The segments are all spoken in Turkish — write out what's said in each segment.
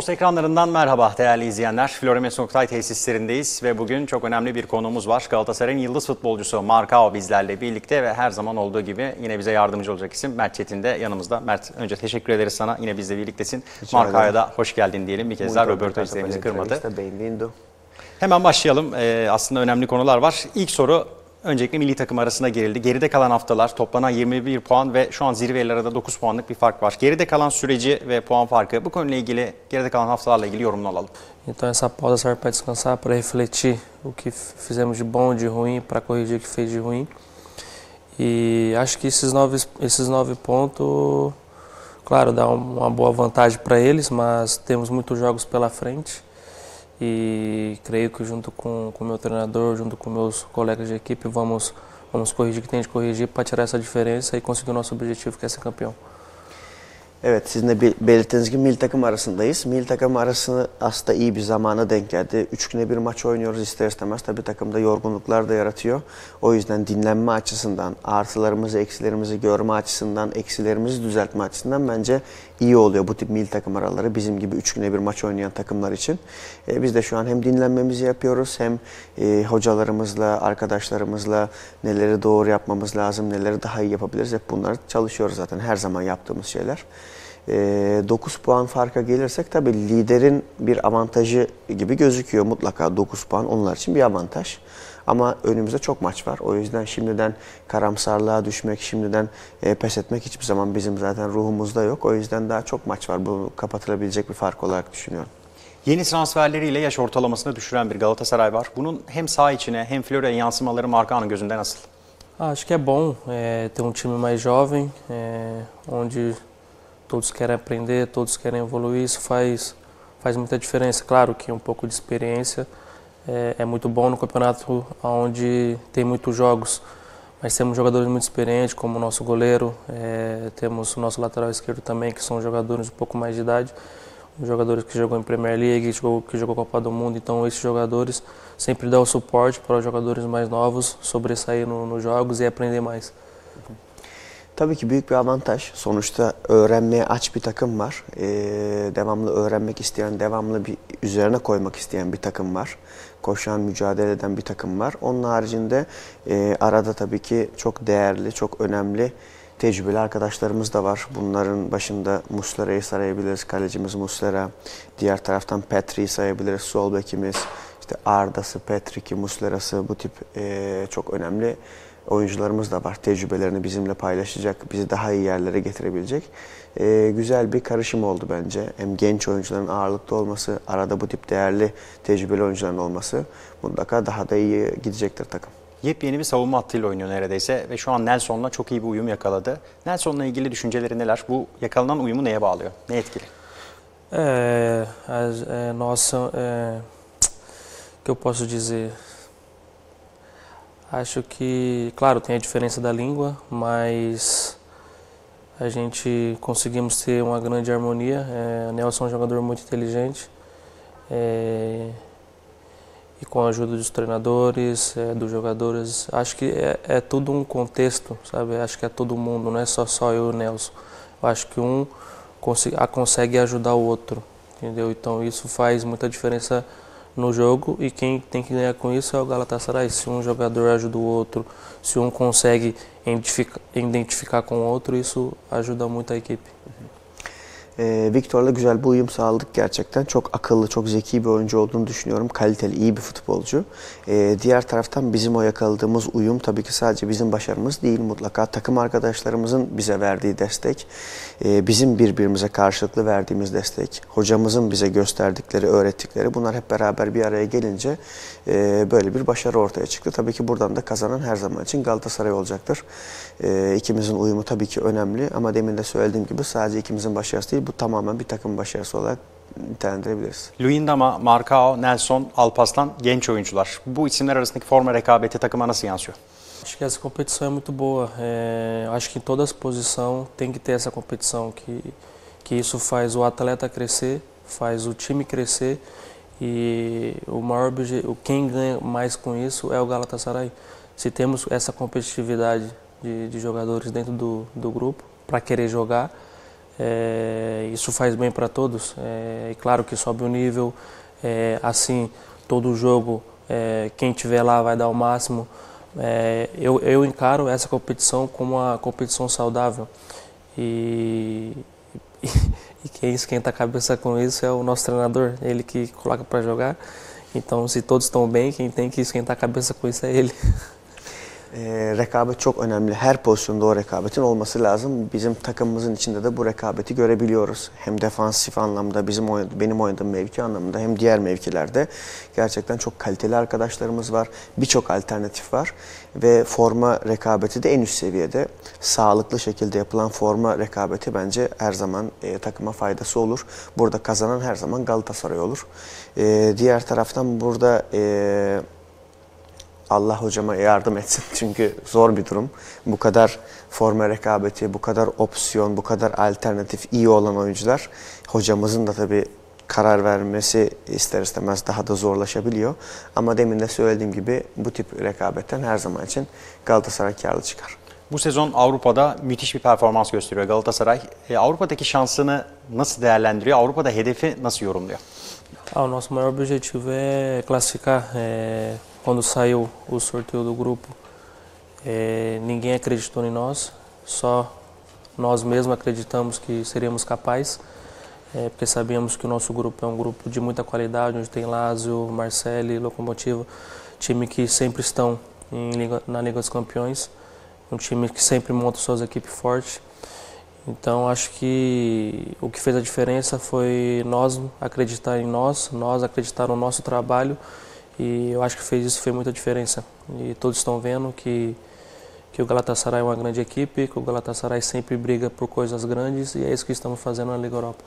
Sports ekranlarından merhaba değerli izleyenler. Floremes Oktay tesislerindeyiz ve bugün çok önemli bir konuğumuz var. Galatasaray'ın yıldız futbolcusu Markao bizlerle birlikte ve her zaman olduğu gibi yine bize yardımcı olacak isim Mert Çetin de yanımızda. Mert önce teşekkür ederiz sana. Yine bizle birliktesin. Markao'ya da hoş geldin diyelim. Bir kez daha röportajlarımızı kırmadı. Hemen başlayalım. Ee, aslında önemli konular var. İlk soru öncelikle milli takım arasına girildi. Geride kalan haftalar toplanan 21 puan ve şu an arada 9 puanlık bir fark var. Geride kalan süreci ve puan farkı bu konuyla ilgili geride kalan haftalarla ilgili yorumunu alalım. Então essa pausa serve para descansar, para refletir o que fizemos de bom, de ruim, para corrigir o que fez de ruim. E acho que esses nove, esses nove pontos, claro, dá uma boa vantagem para eles, mas temos muitos jogos pela frente. E creio que junto com o meu treinador, junto com meus colegas de equipe, vamos, vamos corrigir o que tem de corrigir para tirar essa diferença e conseguir o nosso objetivo, que é ser campeão. Evet sizin de bel- belirttiğiniz gibi milli takım arasındayız. Milli takım arasında aslında iyi bir zamana denk geldi. Üç güne bir maç oynuyoruz ister istemez. Tabii takımda yorgunluklar da yaratıyor. O yüzden dinlenme açısından, artılarımızı, eksilerimizi görme açısından, eksilerimizi düzeltme açısından bence iyi oluyor bu tip milli takım araları. Bizim gibi üç güne bir maç oynayan takımlar için. E, biz de şu an hem dinlenmemizi yapıyoruz hem e, hocalarımızla, arkadaşlarımızla neleri doğru yapmamız lazım, neleri daha iyi yapabiliriz. Hep bunları çalışıyoruz zaten her zaman yaptığımız şeyler. E, 9 puan farka gelirsek tabii liderin bir avantajı gibi gözüküyor mutlaka 9 puan onlar için bir avantaj. Ama önümüzde çok maç var. O yüzden şimdiden karamsarlığa düşmek, şimdiden e, pes etmek hiçbir zaman bizim zaten ruhumuzda yok. O yüzden daha çok maç var. Bu kapatılabilecek bir fark olarak düşünüyorum. Yeni transferleriyle yaş ortalamasını düşüren bir Galatasaray var. Bunun hem saha içine hem Florya'ya yansımaları Markao'nun gözünde nasıl? Acho que é bom é, ter um time mais jovem, é, onde todos querem aprender, todos querem evoluir. Isso faz, faz muita diferença. Claro que um pouco de experiência é, é muito bom no campeonato onde tem muitos jogos, mas temos jogadores muito experientes, como o nosso goleiro, é, temos o nosso lateral esquerdo também, que são jogadores um pouco mais de idade, jogadores que jogou em Premier League, que jogou, que jogou Copa do Mundo. Então, esses jogadores sempre dão suporte para os jogadores mais novos sobressair no, nos jogos e aprender mais. Tabii ki büyük bir avantaj. Sonuçta öğrenmeye aç bir takım var. Ee, devamlı öğrenmek isteyen, devamlı bir üzerine koymak isteyen bir takım var. Koşan, mücadele eden bir takım var. Onun haricinde e, arada tabii ki çok değerli, çok önemli tecrübeli arkadaşlarımız da var. Bunların başında Muslera'yı sayabiliriz. Kalecimiz Muslera. Diğer taraftan Petri'yi sayabiliriz. Sol bekimiz. İşte Arda'sı, Petrik'i, Muslera'sı bu tip e, çok önemli oyuncularımız da var. Tecrübelerini bizimle paylaşacak, bizi daha iyi yerlere getirebilecek. Ee, güzel bir karışım oldu bence. Hem genç oyuncuların ağırlıkta olması, arada bu tip değerli tecrübeli oyuncuların olması mutlaka daha da iyi gidecektir takım. Yepyeni bir savunma hattıyla oynuyor neredeyse ve şu an Nelson'la çok iyi bir uyum yakaladı. Nelson'la ilgili düşünceleri neler? Bu yakalanan uyumu neye bağlıyor? Ne etkili? É, as- é, nossa, é, que eu posso dizer? Acho que, claro, tem a diferença da língua, mas a gente conseguimos ter uma grande harmonia. É, Nelson é um jogador muito inteligente é, e com a ajuda dos treinadores, é, dos jogadores, acho que é, é tudo um contexto, sabe? Acho que é todo mundo, não é só só eu e o Nelson. Eu acho que um a- consegue ajudar o outro, entendeu? Então isso faz muita diferença no jogo e quem tem que ganhar com isso é o Galatasaray. Se um jogador ajuda o outro, se um consegue identificar, com o outro, isso ajuda muito a equipe. Ee, Victor'la güzel bir uyum sağladık gerçekten. Çok akıllı, çok zeki bir oyuncu olduğunu düşünüyorum. Kaliteli, iyi bir futbolcu. Ee, diğer taraftan bizim o yakaladığımız uyum tabii ki sadece bizim başarımız değil. Mutlaka takım arkadaşlarımızın bize verdiği destek, e, bizim birbirimize karşılıklı verdiğimiz destek, hocamızın bize gösterdikleri, öğrettikleri bunlar hep beraber bir araya gelince e, böyle bir başarı ortaya çıktı. Tabii ki buradan da kazanan her zaman için Galatasaray olacaktır. E, ikimizin uyumu tabii ki önemli ama demin de söylediğim gibi sadece ikimizin başarısı değil bu tamamen bir takım başarısı olarak nitelendirebiliriz. Luyendama, Markao, Nelson, Alpaslan genç oyuncular. Bu isimler arasındaki forma rekabeti takıma nasıl yansıyor? Acho que essa competição é muito boa. É, acho que em todas as posições tem que ter essa competição, que, que isso faz o atleta crescer, faz o time crescer e o maior quem ganha mais com isso é o Galatasaray. Se temos essa competitividade de, de jogadores dentro do, do grupo para querer jogar, É, isso faz bem para todos. É, claro que sobe o nível. É, assim, todo jogo, é, quem tiver lá vai dar o máximo. É, eu, eu encaro essa competição como uma competição saudável. E, e, e quem esquenta a cabeça com isso é o nosso treinador, ele que coloca para jogar. Então, se todos estão bem, quem tem que esquentar a cabeça com isso é ele. E, rekabet çok önemli. Her pozisyonda o rekabetin olması lazım. Bizim takımımızın içinde de bu rekabeti görebiliyoruz. Hem defansif anlamda bizim oynadı, benim oynadığım mevki anlamında hem diğer mevkilerde gerçekten çok kaliteli arkadaşlarımız var. Birçok alternatif var ve forma rekabeti de en üst seviyede. Sağlıklı şekilde yapılan forma rekabeti bence her zaman e, takıma faydası olur. Burada kazanan her zaman Galatasaray olur. E, diğer taraftan burada e, Allah hocama yardım etsin çünkü zor bir durum. Bu kadar forma rekabeti, bu kadar opsiyon, bu kadar alternatif iyi olan oyuncular hocamızın da tabii karar vermesi ister istemez daha da zorlaşabiliyor. Ama demin de söylediğim gibi bu tip rekabetten her zaman için Galatasaray karlı çıkar. Bu sezon Avrupa'da müthiş bir performans gösteriyor Galatasaray. E, Avrupa'daki şansını nasıl değerlendiriyor? Avrupa'da hedefi nasıl yorumluyor? Ah, o nosso maior objetivo é classificar. É, quando saiu o sorteio do grupo, é, ninguém acreditou em nós, só nós mesmos acreditamos que seríamos capazes, é, porque sabíamos que o nosso grupo é um grupo de muita qualidade, onde tem Lazio, Marcelli, Locomotivo, time que sempre estão na Liga dos Campeões, um time que sempre monta suas equipes fortes. Então acho que o que fez a diferença foi nós acreditar em nós, nós acreditar no nosso trabalho e eu acho que fez isso fez muita diferença. E todos estão vendo que que o Galatasaray é uma grande equipe, que o Galatasaray sempre briga por coisas grandes e é isso que estamos fazendo na Liga Europa.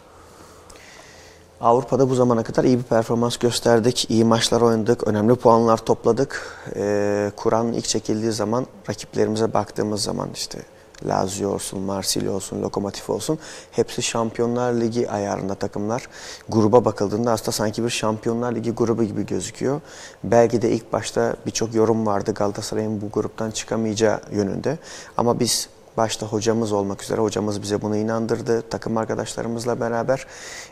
Avrupa'da bu zamana kadar iyi bir performans gösterdik. iyi maçlar oynadık. Önemli puanlar topladık. Ee, Kur'an ilk çekildiği zaman rakiplerimize baktığımız zaman işte Lazio olsun, Marsilya olsun, Lokomotiv olsun hepsi Şampiyonlar Ligi ayarında takımlar. Gruba bakıldığında aslında sanki bir Şampiyonlar Ligi grubu gibi gözüküyor. Belki de ilk başta birçok yorum vardı Galatasaray'ın bu gruptan çıkamayacağı yönünde. Ama biz başta hocamız olmak üzere hocamız bize bunu inandırdı. Takım arkadaşlarımızla beraber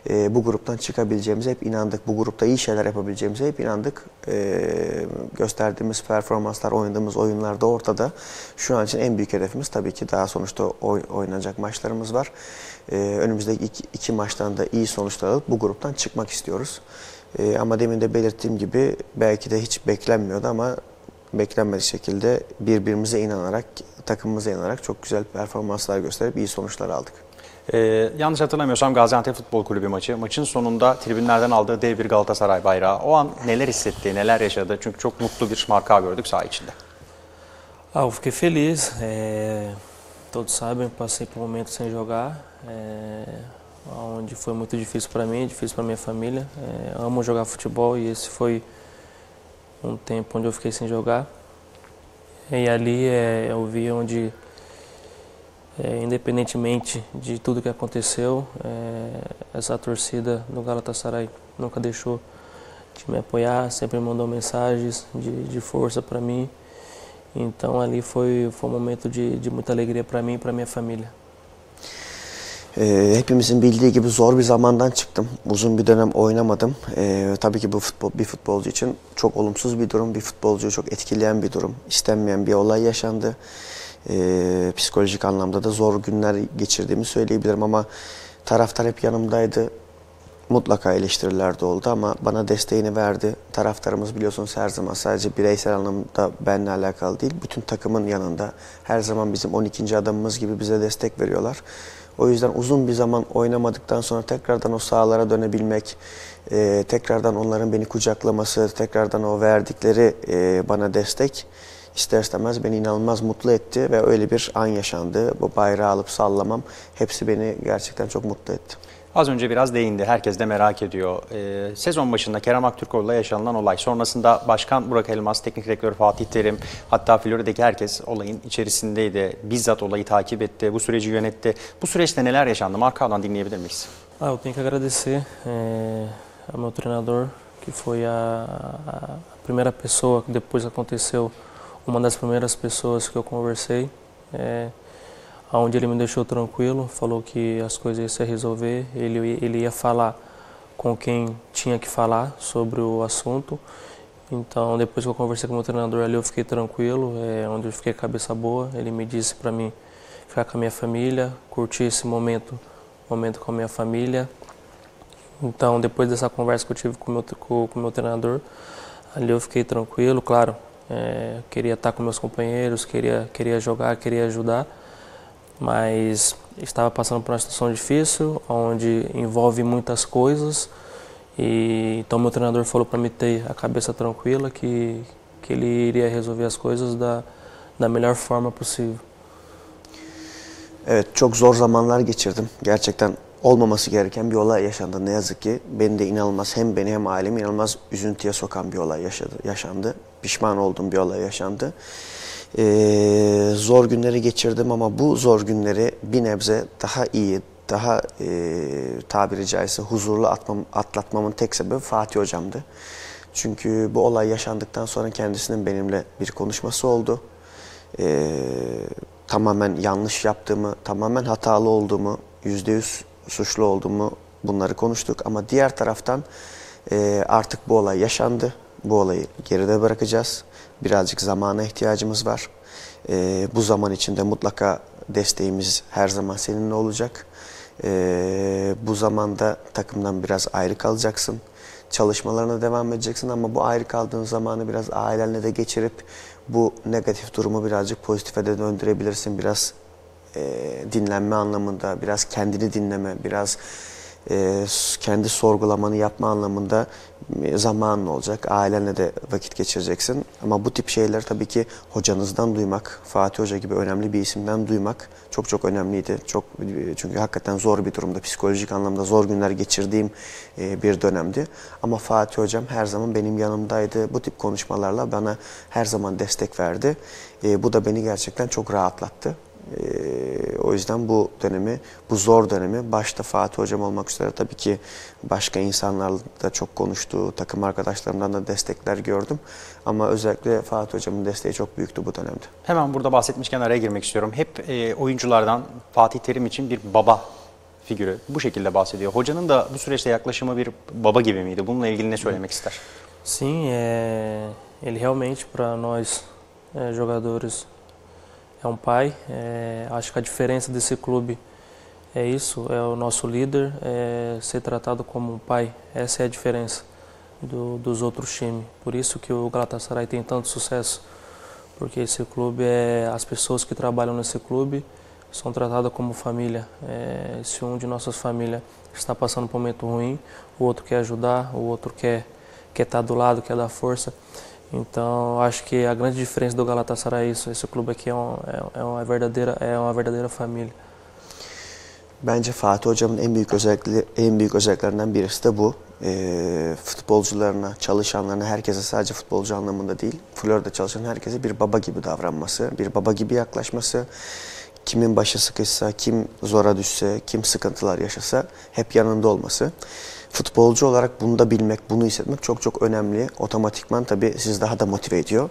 e, bu gruptan çıkabileceğimize hep inandık. Bu grupta iyi şeyler yapabileceğimize hep inandık. E, gösterdiğimiz performanslar, oynadığımız oyunlar da ortada. Şu an için en büyük hedefimiz tabii ki daha sonuçta oy, oynanacak maçlarımız var. E, önümüzdeki iki, iki maçtan da iyi sonuçlar alıp bu gruptan çıkmak istiyoruz. E, ama demin de belirttiğim gibi belki de hiç beklenmiyordu ama beklenmedik şekilde birbirimize inanarak, takımımıza inanarak çok güzel performanslar gösterip iyi sonuçlar aldık. Ee, yanlış hatırlamıyorsam Gaziantep Futbol Kulübü maçı. Maçın sonunda tribünlerden aldığı dev bir Galatasaray bayrağı. O an neler hissetti, neler yaşadı? Çünkü çok mutlu bir marka gördük saha içinde. Ah, eu fiquei feliz. É, todos sabem, passei por um momento sem jogar, é, onde foi muito difícil para mim, difícil para minha família. É, amo jogar futebol e esse foi um tempo onde eu fiquei sem jogar. E ali é, eu vi onde, é, independentemente de tudo que aconteceu, é, essa torcida do Galatasaray nunca deixou de me apoiar, sempre mandou mensagens de, de força para mim. Então ali foi, foi um momento de, de muita alegria para mim e para minha família. Ee, hepimizin bildiği gibi zor bir zamandan çıktım. Uzun bir dönem oynamadım. Ee, tabii ki bu futbol, bir futbolcu için çok olumsuz bir durum. Bir futbolcuyu çok etkileyen bir durum. İstenmeyen bir olay yaşandı. Ee, psikolojik anlamda da zor günler geçirdiğimi söyleyebilirim ama taraftar hep yanımdaydı. Mutlaka eleştiriler de oldu ama bana desteğini verdi. Taraftarımız biliyorsunuz her zaman sadece bireysel anlamda benimle alakalı değil. Bütün takımın yanında. Her zaman bizim 12. adamımız gibi bize destek veriyorlar. O yüzden uzun bir zaman oynamadıktan sonra tekrardan o sahalara dönebilmek, e, tekrardan onların beni kucaklaması, tekrardan o verdikleri e, bana destek ister istemez beni inanılmaz mutlu etti ve öyle bir an yaşandı. Bu bayrağı alıp sallamam hepsi beni gerçekten çok mutlu etti. Az önce biraz değindi. Herkes de merak ediyor. Ee, sezon başında Kerem Aktürkoğlu'la yaşanılan olay. Sonrasında Başkan Burak Elmas, Teknik Direktör Fatih Terim, hatta Florya'daki herkes olayın içerisindeydi. Bizzat olayı takip etti, bu süreci yönetti. Bu süreçte neler yaşandı? Marka'dan dinleyebilir miyiz? Ah, eu tenho que agradecer é, ao meu treinador, que foi a, a primeira pessoa que depois aconteceu, uma das primeiras pessoas que eu conversei. É, onde ele me deixou tranquilo, falou que as coisas iam se resolver, ele, ele ia falar com quem tinha que falar sobre o assunto. Então, depois que eu conversei com o meu treinador ali, eu fiquei tranquilo, é, onde eu fiquei cabeça boa. Ele me disse para mim ficar com a minha família, curtir esse momento, momento com a minha família. Então, depois dessa conversa que eu tive com o meu, com, com meu treinador, ali eu fiquei tranquilo, claro. É, queria estar com meus companheiros, queria, queria jogar, queria ajudar, mas estava passando por uma situação difícil, onde envolve muitas coisas. E então meu treinador falou para mim ter a cabeça tranquila, que que ele iria resolver as coisas da da melhor forma possível. Evet çok zor zamanlar geçirdim. Gerçekten olmaması gereken bir olay yaşandı ne yazık ki. Beni de inanılmaz hem beni hem ailemi inanılmaz üzüntüye sokan bir olay yaşadı, yaşandı. Pişman olduğum bir olay yaşandı. Ee, zor günleri geçirdim ama bu zor günleri bir nebze daha iyi, daha e, tabiri caizse huzurlu atmam, atlatmamın tek sebebi Fatih Hocam'dı. Çünkü bu olay yaşandıktan sonra kendisinin benimle bir konuşması oldu. Ee, tamamen yanlış yaptığımı, tamamen hatalı olduğumu, yüzde yüz suçlu olduğumu bunları konuştuk. Ama diğer taraftan e, artık bu olay yaşandı. Bu olayı geride bırakacağız. Birazcık zamana ihtiyacımız var. E, bu zaman içinde mutlaka desteğimiz her zaman seninle olacak. E, bu zamanda takımdan biraz ayrı kalacaksın. Çalışmalarına devam edeceksin ama bu ayrı kaldığın zamanı biraz ailenle de geçirip bu negatif durumu birazcık pozitife de döndürebilirsin. Biraz e, dinlenme anlamında, biraz kendini dinleme, biraz e, kendi sorgulamanı yapma anlamında e, zamanın olacak. Ailenle de vakit geçireceksin. Ama bu tip şeyler tabii ki hocanızdan duymak, Fatih Hoca gibi önemli bir isimden duymak çok çok önemliydi. Çok çünkü hakikaten zor bir durumda, psikolojik anlamda zor günler geçirdiğim e, bir dönemdi. Ama Fatih Hocam her zaman benim yanımdaydı. Bu tip konuşmalarla bana her zaman destek verdi. E, bu da beni gerçekten çok rahatlattı. Ee, o yüzden bu dönemi, bu zor dönemi başta Fatih Hocam olmak üzere tabii ki başka insanlarla da çok konuştu, takım arkadaşlarımdan da destekler gördüm. Ama özellikle Fatih Hocam'ın desteği çok büyüktü bu dönemde. Hemen burada bahsetmişken araya girmek istiyorum. Hep e, oyunculardan Fatih Terim için bir baba figürü bu şekilde bahsediyor. Hocanın da bu süreçte yaklaşımı bir baba gibi miydi? Bununla ilgili ne söylemek ister? Sim, é, ele realmente para nós é, jogadores é um pai. É, acho que a diferença desse clube é isso, é o nosso líder, é ser tratado como um pai. Essa é a diferença do, dos outros times. Por isso que o Galatasaray tem tanto sucesso, porque esse clube é as pessoas que trabalham nesse clube são tratadas como família. É, se um de nossas famílias está passando por um momento ruim, o outro quer ajudar, o outro quer quer estar do lado, quer dar força. Então, acho que a grande diferença do Galatasaray é isso. Esse clube aqui é, um, é, uma verdadeira é uma verdadeira família. Bence Fatih Hocam'ın en büyük özellikleri, en büyük özelliklerinden birisi de bu. E, futbolcularına, çalışanlarına, herkese sadece futbolcu anlamında değil, Florida çalışan herkese bir baba gibi davranması, bir baba gibi yaklaşması. Kimin başı sıkışsa, kim zora düşse, kim sıkıntılar yaşasa hep yanında olması. Futbolcu olarak bunu da bilmek, bunu hissetmek çok çok önemli. Otomatikman tabii siz daha da motive ediyor.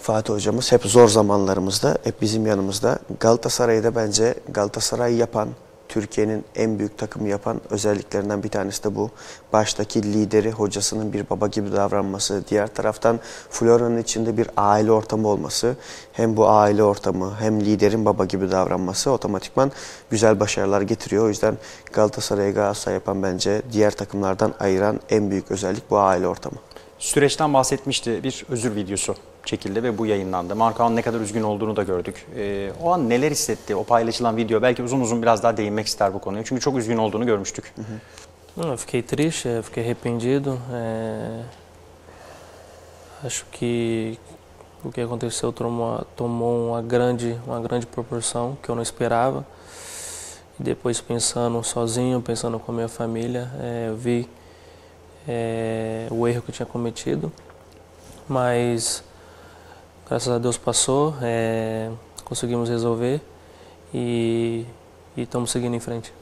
Fatih hocamız hep zor zamanlarımızda, hep bizim yanımızda. Galatasaray'da bence Galatasaray yapan, Türkiye'nin en büyük takımı yapan özelliklerinden bir tanesi de bu. Baştaki lideri, hocasının bir baba gibi davranması, diğer taraftan Florya'nın içinde bir aile ortamı olması, hem bu aile ortamı hem liderin baba gibi davranması otomatikman güzel başarılar getiriyor. O yüzden Galatasaray'ı Galatasaray yapan bence diğer takımlardan ayıran en büyük özellik bu aile ortamı. Süreçten bahsetmişti. Bir özür videosu çekildi ve bu yayınlandı. Ne kadar üzgün olduğunu da gördük. Ee, o an neler hissetti? O paylaşılan video belki uzun uzun biraz daha değinmek ister bu konuya. Çünkü çok üzgün olduğunu görmüştük. Não, eu fiquei triste, fiquei arrependido. é, acho que o que aconteceu tomou, tomou uma grande, uma grande proporção que eu não esperava. E depois pensando sozinho, pensando com a minha família, é, eu vi é, o erro que eu tinha cometido. Mas graças a Deus passou, é, conseguimos resolver e estamos seguindo em frente.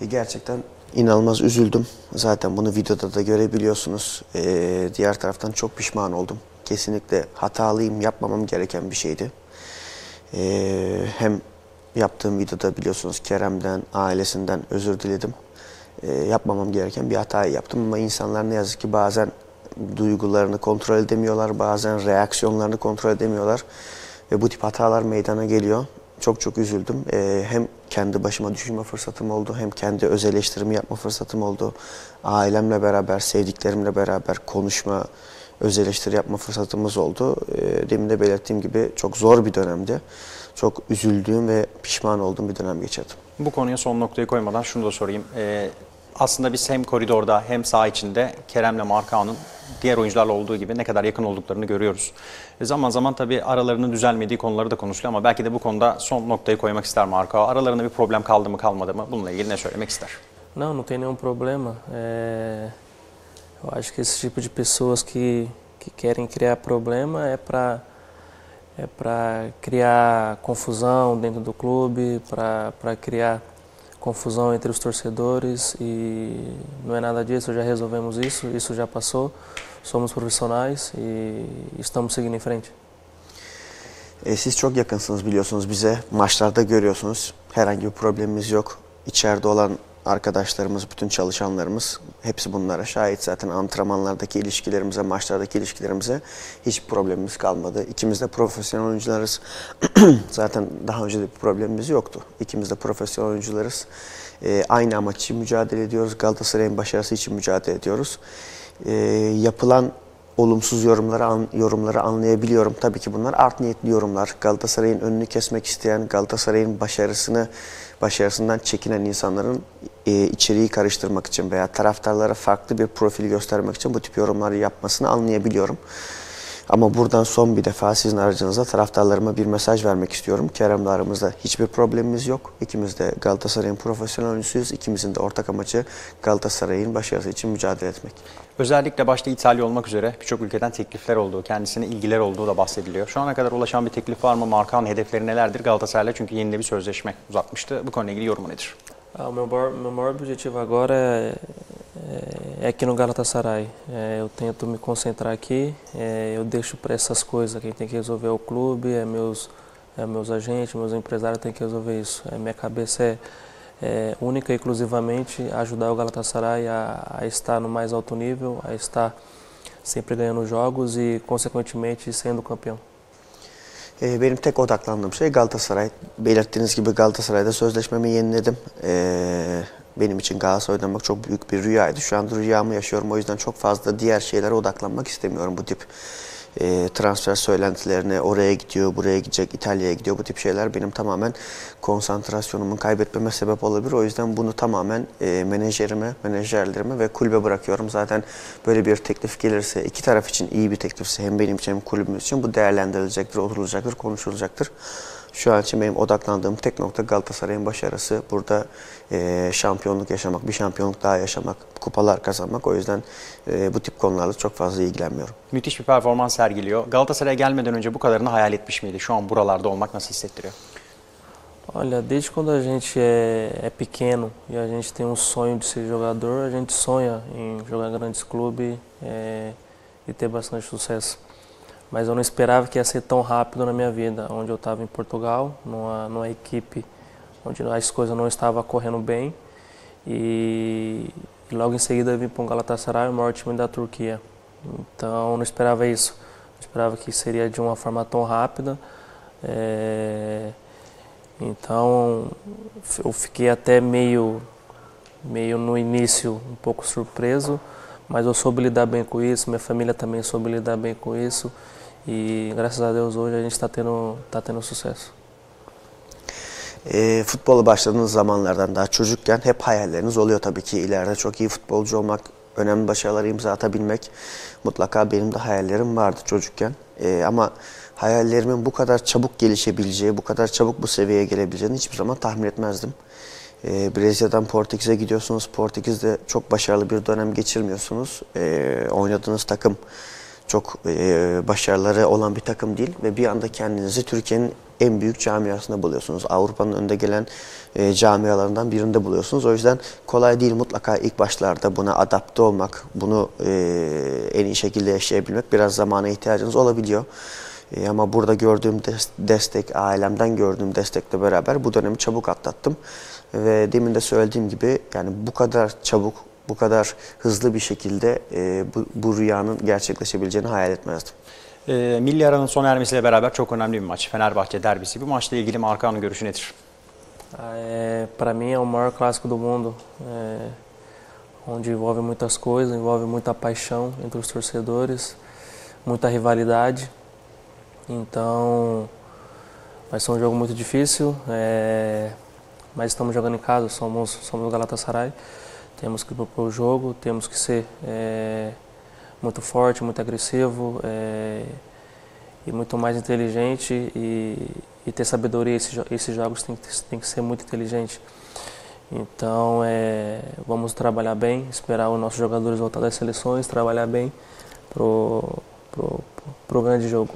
E, Gerçekten inanılmaz üzüldüm. Zaten bunu videoda da görebiliyorsunuz. Ee, diğer taraftan çok pişman oldum. Kesinlikle hatalıyım, yapmamam gereken bir şeydi. Ee, hem yaptığım videoda biliyorsunuz Kerem'den, ailesinden özür diledim. Ee, yapmamam gereken bir hatayı yaptım ama insanlar ne yazık ki bazen duygularını kontrol edemiyorlar, bazen reaksiyonlarını kontrol edemiyorlar ve bu tip hatalar meydana geliyor. Çok çok üzüldüm. Ee, hem kendi başıma düşünme fırsatım oldu, hem kendi öz eleştirimi yapma fırsatım oldu. Ailemle beraber, sevdiklerimle beraber konuşma, öz eleştiri yapma fırsatımız oldu. Ee, demin de belirttiğim gibi çok zor bir dönemdi. Çok üzüldüğüm ve pişman olduğum bir dönem geçirdim. Bu konuya son noktayı koymadan şunu da sorayım. Ee, aslında biz hem koridorda hem saha içinde Kerem'le Markao'nun diğer oyuncularla olduğu gibi ne kadar yakın olduklarını görüyoruz. E, zaman zaman tabii aralarının düzelmediği konuları da konuşuluyor ama belki de bu konuda son noktayı koymak ister Markao. Aralarında bir problem kaldı mı kalmadı mı? Bununla ilgili ne söylemek ister? Não, não tem nenhum problema. É, eu acho que esse tipo de pessoas que, que querem criar problema é para é para criar confusão dentro do clube, para criar confusão entre os torcedores e não é nada disso, já resolvemos isso, isso já passou, somos profissionais e estamos seguindo em frente. E, siz çok yakınsınız biliyorsunuz bize. Maçlarda görüyorsunuz. Herhangi bir problemimiz yok. İçeride olan arkadaşlarımız, bütün çalışanlarımız hepsi bunlara şahit zaten antrenmanlardaki ilişkilerimize, maçlardaki ilişkilerimize hiç problemimiz kalmadı. İkimiz de profesyonel oyuncularız. zaten daha önce de bir problemimiz yoktu. İkimiz de profesyonel oyuncularız. Ee, aynı amaç için mücadele ediyoruz. Galatasaray'ın başarısı için mücadele ediyoruz. Ee, yapılan olumsuz yorumları an- yorumları anlayabiliyorum. Tabii ki bunlar art niyetli yorumlar. Galatasaray'ın önünü kesmek isteyen, Galatasaray'ın başarısını başarısından çekinen insanların e, içeriği karıştırmak için veya taraftarlara farklı bir profil göstermek için bu tip yorumları yapmasını anlayabiliyorum. Ama buradan son bir defa sizin aracınızda taraftarlarıma bir mesaj vermek istiyorum. Kerem'le aramızda hiçbir problemimiz yok. İkimiz de Galatasaray'ın profesyonel oyuncusuyuz. İkimizin de ortak amacı Galatasaray'ın başarısı için mücadele etmek. Özellikle başta İtalya olmak üzere birçok ülkeden teklifler olduğu, kendisine ilgiler olduğu da bahsediliyor. Şu ana kadar ulaşan bir teklif var mı? Markao'nun hedefleri nelerdir Galatasaray'la? Çünkü yeni bir sözleşme uzatmıştı. Bu konuyla ilgili yorumu nedir? Ah, o meu meu maior objetivo agora é, é, é aqui no Galatasaray. É, eu tento me concentrar aqui, é, eu deixo para essas coisas. Quem tem que resolver é o clube, é meus, é meus agentes, meus empresários têm que resolver isso. É, minha cabeça é, é única e exclusivamente ajudar o Galatasaray a, a estar no mais alto nível, a estar sempre ganhando jogos e, consequentemente, sendo campeão. Ee, Benim tek odaklandığım şey Galatasaray. Belirttiğiniz gibi Galatasaray'da sözleşmemi yeniledim. Ee, benim için Galatasaray oynamak çok büyük bir rüyaydı. Şu anda rüyamı yaşıyorum. O yüzden çok fazla diğer şeylere odaklanmak istemiyorum. Bu tip e, transfer söylentilerine oraya gidiyor, buraya gidecek, İtalya'ya gidiyor. Bu tip şeyler benim tamamen konsantrasyonumun kaybetmeme sebep olabilir. O yüzden bunu tamamen e, menajerime, menajerlerime ve kulübe bırakıyorum. Zaten böyle bir teklif gelirse, iki taraf için iyi bir teklifse hem benim için hem kulübümüz için bu değerlendirilecektir, oturulacaktır, konuşulacaktır. Şu an için benim odaklandığım tek nokta Galatasaray'ın başarısı. Burada e, şampiyonluk yaşamak, bir şampiyonluk daha yaşamak, kupalar kazanmak. O yüzden e, bu tip konularla çok fazla ilgilenmiyorum. Müthiş bir performans sergiliyor. Galatasaray'a gelmeden önce bu kadarını hayal etmiş miydi? Şu an buralarda olmak nasıl hissettiriyor? Olha, desde quando a gente é, é pequeno e a gente tem um sonho de ser jogador, a gente sonha em jogar grandes clubes é, e ter bastante sucesso. Mas eu não esperava que ia ser tão rápido na minha vida, onde eu estava em Portugal, numa, numa equipe onde as coisas não estavam correndo bem e, e logo em seguida eu vim para o Galatasaray, o maior time da Turquia. Então não esperava isso, eu esperava que seria de uma forma tão rápida. É, então eu fiquei até meio, meio no início um pouco surpreso, mas eu soube lidar bem com isso, minha família também soube lidar bem com isso e graças a Deus hoje a gente está tendo, tá tendo sucesso. E, futbola başladığınız zamanlardan daha çocukken hep hayalleriniz oluyor tabii ki. ileride çok iyi futbolcu olmak, önemli başarıları imza atabilmek. Mutlaka benim de hayallerim vardı çocukken. E, ama hayallerimin bu kadar çabuk gelişebileceği, bu kadar çabuk bu seviyeye gelebileceğini hiçbir zaman tahmin etmezdim. E, Brezilya'dan Portekiz'e gidiyorsunuz. Portekiz'de çok başarılı bir dönem geçirmiyorsunuz. E, oynadığınız takım çok e, başarıları olan bir takım değil ve bir anda kendinizi Türkiye'nin en büyük camiasında buluyorsunuz. Avrupa'nın önde gelen e, camialarından birinde buluyorsunuz. O yüzden kolay değil mutlaka ilk başlarda buna adapte olmak, bunu e, en iyi şekilde yaşayabilmek biraz zamana ihtiyacınız olabiliyor. E, ama burada gördüğüm des- destek, ailemden gördüğüm destekle beraber bu dönemi çabuk atlattım. Ve demin de söylediğim gibi yani bu kadar çabuk, bu kadar hızlı bir şekilde e, bu, bu rüyanın gerçekleşebileceğini hayal etmezdim. E, milli aranın sona ermesiyle beraber çok önemli bir maç. Fenerbahçe derbisi. Bu maçla ilgili Markan'ın görüşü nedir? Ah, É, para mim é o maior clássico do mundo, é, onde envolve muitas coisas, envolve muita paixão entre os torcedores, muita rivalidade. Então vai ser um jogo muito difícil, é, mas estamos jogando em casa, somos, somos o Galatasaray, temos que propor o jogo, temos que ser é, muito forte, muito agressivo é, e muito mais inteligente e, e ter sabedoria. Esses, esses jogos tem tem que ser muito inteligente. Então, é, vamos trabalhar bem, esperar os nossos jogadores voltar das seleções, trabalhar bem pro, pro grande jogo.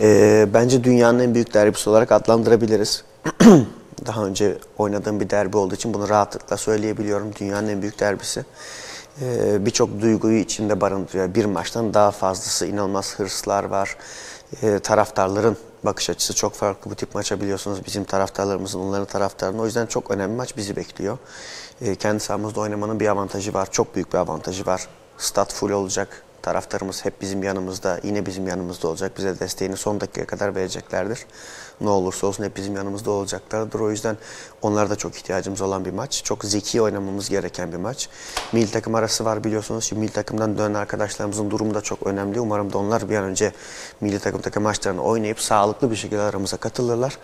Ee, bence dünyanın en büyük derbisi olarak adlandırabiliriz. Daha önce oynadığım bir derbi olduğu için bunu rahatlıkla söyleyebiliyorum. Dünyanın en büyük derbisi. Ee, Birçok duyguyu içinde barındırıyor. Bir maçtan daha fazlası inanılmaz hırslar var. Ee, taraftarların bakış açısı çok farklı. Bu tip maça biliyorsunuz bizim taraftarlarımızın onların taraftarının. O yüzden çok önemli maç bizi bekliyor. Ee, kendi sahamızda oynamanın bir avantajı var. Çok büyük bir avantajı var. Stat full olacak. Taraftarımız hep bizim yanımızda, yine bizim yanımızda olacak. Bize desteğini son dakikaya kadar vereceklerdir. Ne olursa olsun hep bizim yanımızda olacaklardır. O yüzden onlara da çok ihtiyacımız olan bir maç. Çok zeki oynamamız gereken bir maç. Milli takım arası var biliyorsunuz. Şimdi milli takımdan dönen arkadaşlarımızın durumu da çok önemli. Umarım da onlar bir an önce milli takım takım maçlarını oynayıp sağlıklı bir şekilde aramıza katılırlar.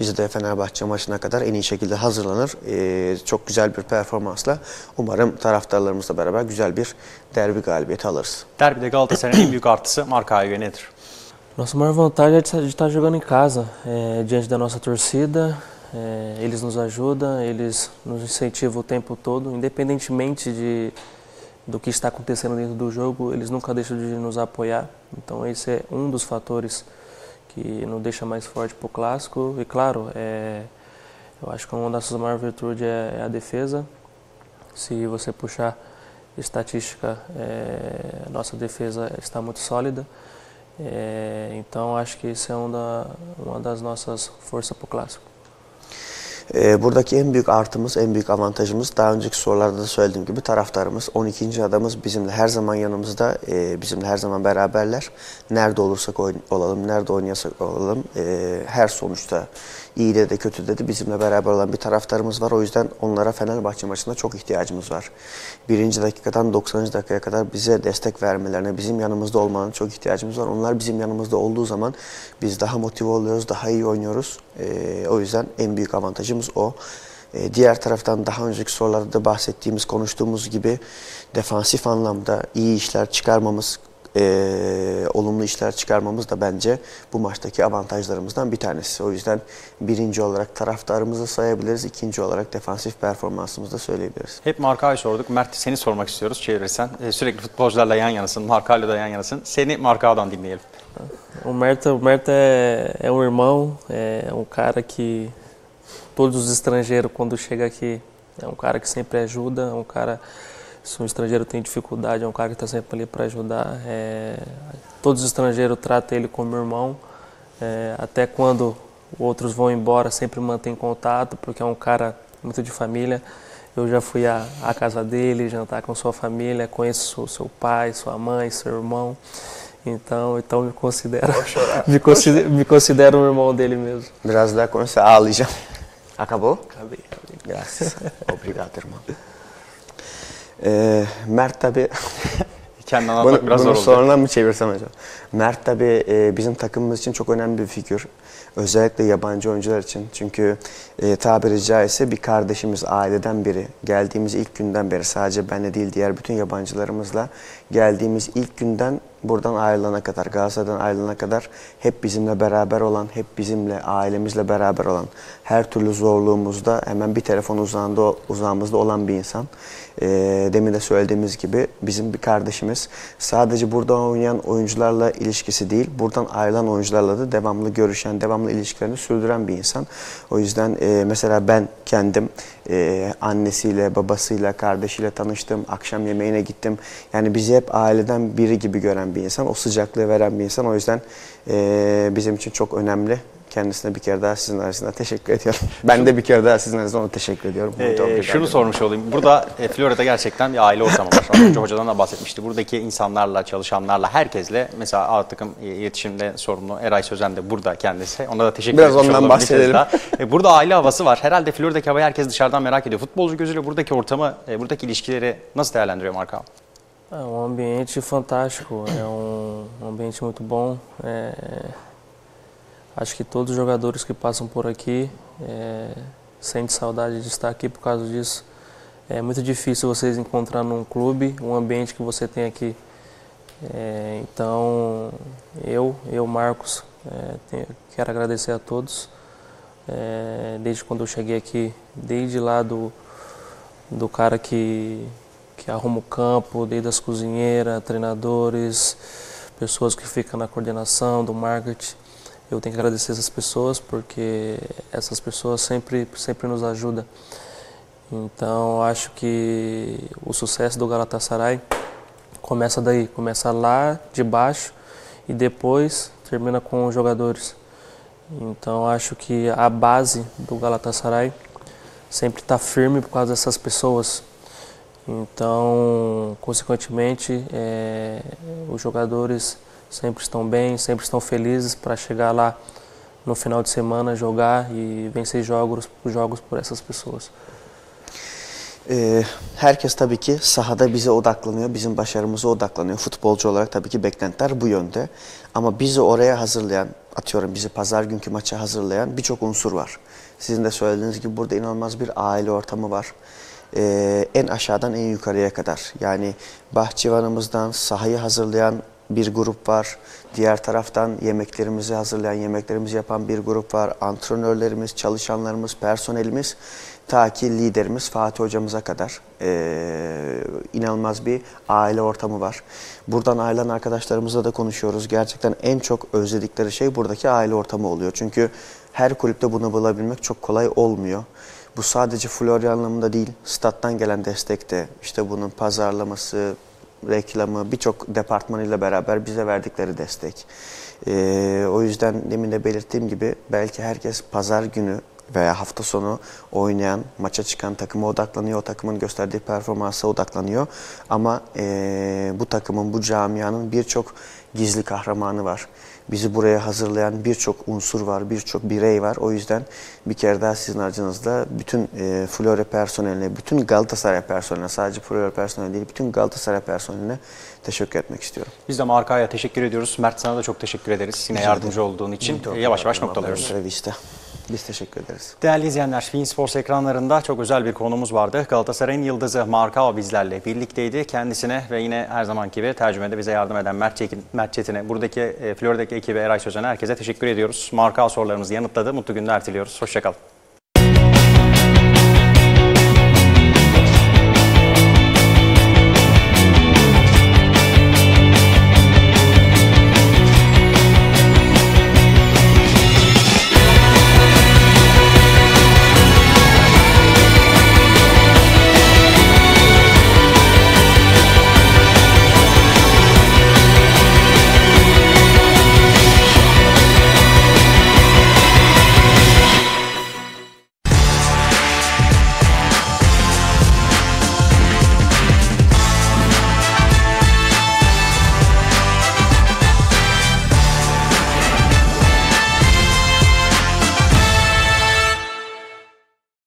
Biz de Fenerbahçe maçına kadar en iyi şekilde hazırlanır. Ee, çok güzel bir performansla umarım taraftarlarımızla beraber güzel bir derbi galibiyeti alırız. Derbide Galatasaray'ın en büyük artısı göre nedir? Nossa maior vantagem é de estar jogando em casa, é, diante da nossa torcida. é, eles nos ajudam, eles nos incentivam o tempo todo, independentemente de do que está acontecendo dentro do jogo, eles nunca deixam de nos apoiar. Então esse é um dos fatores que nos deixa mais forte para o clássico. E claro, é, eu acho que uma das nossas maiores virtudes é, é a defesa. Se você puxar estatística, é, nossa defesa está muito sólida. É, então acho que isso é um da, uma das nossas forças para o clássico. Buradaki en büyük artımız, en büyük avantajımız daha önceki sorularda da söylediğim gibi taraftarımız. 12. adamız bizimle her zaman yanımızda, e, bizimle her zaman beraberler. Nerede olursak olalım, nerede oynayasak olalım, e, her sonuçta iyide de kötüde de bizimle beraber olan bir taraftarımız var. O yüzden onlara Fenerbahçe maçında çok ihtiyacımız var. Birinci dakikadan 90. dakikaya kadar bize destek vermelerine, bizim yanımızda olmalarına çok ihtiyacımız var. Onlar bizim yanımızda olduğu zaman biz daha motive oluyoruz, daha iyi oynuyoruz. E, o yüzden en büyük avantajımız o. E, diğer taraftan daha önceki sorularda da bahsettiğimiz, konuştuğumuz gibi defansif anlamda iyi işler çıkarmamız, e, olumlu işler çıkarmamız da bence bu maçtaki avantajlarımızdan bir tanesi. O yüzden birinci olarak taraftarımızı sayabiliriz, ikinci olarak defansif performansımızı da söyleyebiliriz. Hep Marka'yı sorduk. Mert seni sormak istiyoruz çevirirsen. E, sürekli futbolcularla yan yanasın, Marka'yla da yan yanasın. Seni Marka'dan dinleyelim. O Merta, o Merta é, é um irmão, é um cara que todos os estrangeiros quando chega aqui é um cara que sempre ajuda, é um cara se um estrangeiro tem dificuldade é um cara que está sempre ali para ajudar. É, todos os estrangeiros tratam ele como irmão, é, até quando outros vão embora sempre mantém contato porque é um cara muito de família. Eu já fui à, à casa dele jantar com sua família, conheço seu pai, sua mãe, seu irmão. Então, então me considero, me considero, me considero um irmão dele mesmo. Biraz daha konuşsa ağlayacağım. Acabou? Acabei, acabei. Gracias. Obrigado, irmão. Ee, Mert tabi Kendini anlatmak bunu, biraz zor bunu oldu. sonradan mı çevirsem acaba? Mert tabi e, bizim takımımız için çok önemli bir figür. Özellikle yabancı oyuncular için. Çünkü e, tabiri caizse bir kardeşimiz, aileden biri. Geldiğimiz ilk günden beri sadece benle değil diğer bütün yabancılarımızla geldiğimiz ilk günden buradan ayrılana kadar, Galatasaray'dan ayrılana kadar hep bizimle beraber olan, hep bizimle, ailemizle beraber olan, her türlü zorluğumuzda hemen bir telefon uzağında, uzağımızda olan bir insan. E, demin de söylediğimiz gibi bizim bir kardeşimiz. Sadece burada oynayan oyuncularla ilişkisi değil, buradan ayrılan oyuncularla da devamlı görüşen, devamlı ilişkilerini sürdüren bir insan. O yüzden e, mesela ben kendim e, annesiyle, babasıyla, kardeşiyle tanıştım. Akşam yemeğine gittim. Yani bizi hep aileden biri gibi gören bir insan. O sıcaklığı veren bir insan. O yüzden e, bizim için çok önemli. Kendisine bir kere daha sizin arasında teşekkür ediyorum. Ben de bir kere daha sizin arasında ona teşekkür ediyorum. Ee, şunu sormuş olayım. Burada e, gerçekten bir aile ortamı var. Az önce hocadan da bahsetmişti. Buradaki insanlarla, çalışanlarla, herkesle mesela A takım e, iletişimde sorumlu Eray Sözen de burada kendisi. Ona da teşekkür Biraz ondan bahsedelim. E, Burada aile havası var. Herhalde Florya'daki havayı herkes dışarıdan merak ediyor. Futbolcu gözüyle buradaki ortamı, e, buradaki ilişkileri nasıl değerlendiriyor Marka? É um ambiente fantástico, é um um ambiente muito bom. É, acho que todos os jogadores que passam por aqui é, sentem saudade de estar aqui por causa disso. É muito difícil vocês encontrar num clube um ambiente que você tem aqui. É, então, eu, eu Marcos, é, tenho- quero agradecer a todos. É, desde quando eu cheguei aqui, desde lá do, do cara que, que arruma o campo, desde as cozinheiras, treinadores, pessoas que ficam na coordenação do marketing. Eu tenho que agradecer essas pessoas porque essas pessoas sempre, sempre nos ajudam. Então acho que o sucesso do Galatasaray começa daí, começa lá de baixo e depois termina com os jogadores. Então acho que a base do Galatasaray sempre está firme por causa dessas pessoas. Então, consequentemente, eh, os jogadores sempre estão bem, sempre estão felizes para chegar lá no final de semana, jogar e vencer jogos, jogos por essas pessoas. Ee, herkes tabii ki sahada bize odaklanıyor, bizim başarımıza odaklanıyor. Futbolcu olarak tabii ki beklentiler bu yönde. Ama bizi oraya hazırlayan, atıyorum bizi pazar günkü maça hazırlayan birçok unsur var. Sizin de söylediğiniz gibi burada inanılmaz bir aile ortamı var. Ee, en aşağıdan en yukarıya kadar. Yani bahçıvanımızdan sahayı hazırlayan bir grup var. Diğer taraftan yemeklerimizi hazırlayan, yemeklerimizi yapan bir grup var. Antrenörlerimiz, çalışanlarımız, personelimiz ta ki liderimiz Fatih hocamıza kadar eee, inanılmaz bir aile ortamı var. Buradan aile arkadaşlarımızla da konuşuyoruz. Gerçekten en çok özledikleri şey buradaki aile ortamı oluyor. Çünkü her kulüpte bunu bulabilmek çok kolay olmuyor. Bu sadece Florya anlamında değil, stat'tan gelen destek de, işte bunun pazarlaması, reklamı, birçok departmanıyla beraber bize verdikleri destek. Ee, o yüzden demin de belirttiğim gibi belki herkes pazar günü veya hafta sonu oynayan, maça çıkan takıma odaklanıyor, o takımın gösterdiği performansa odaklanıyor. Ama ee, bu takımın, bu camianın birçok gizli kahramanı var. Bizi buraya hazırlayan birçok unsur var, birçok birey var. O yüzden bir kere daha sizin aracınızda bütün e, Flora personeline, bütün Galatasaray personeline, sadece Flora personeline değil, bütün Galatasaray personeline teşekkür etmek istiyorum. Biz de Marka'ya teşekkür ediyoruz. Mert sana da çok teşekkür ederiz. Yine yardımcı olduğun için. Yavaş yavaş noktalıyoruz. Entrevista. Biz teşekkür ederiz. Değerli izleyenler, Bein Sports ekranlarında çok özel bir konumuz vardı. Galatasaray'ın yıldızı Markao bizlerle birlikteydi. Kendisine ve yine her zamanki gibi tercümede bize yardım eden Mert, Çekin, Mert Çetin'e, buradaki e, Florya'daki ekibe Eray Sözen'e herkese teşekkür ediyoruz. Markao sorularımızı yanıtladı. Mutlu günler diliyoruz. Hoşçakalın.